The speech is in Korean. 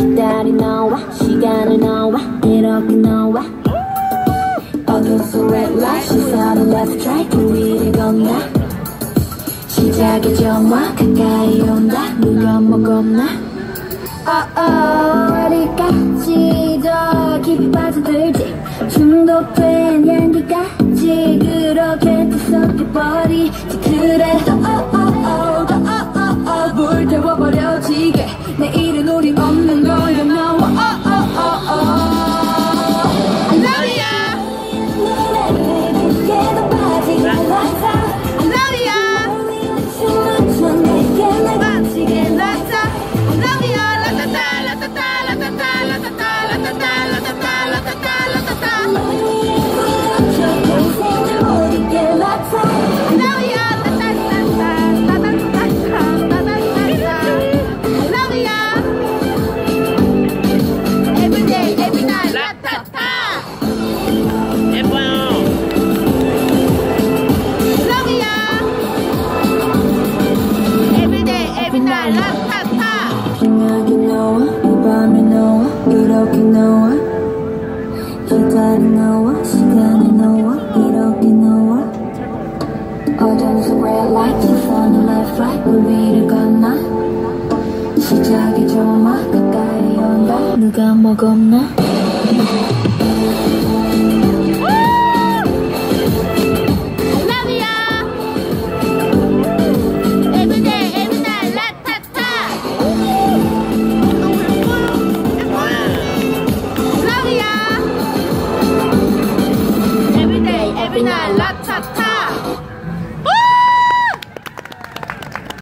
기다리 너와 시간을 너와 이렇게 너와. 어두운 속 red light 시선을 left right 그 위를 건너 시작의 정화 가까이 온다. 누가 먹었나? oh, 어디까지 더 깊이 빠져들지? 중독된 향기까지 그렇게 뒤섞여버리지. 그래 더 oh, oh, oh, 생각이 너와 이 밤에 너와 이렇게 너와 기다리 너와 시간이 너와 이렇게 너와 어둠 속 red light 시선을 left right 물 위를 건너 시작의 조마 가까이 온다 누가 먹었나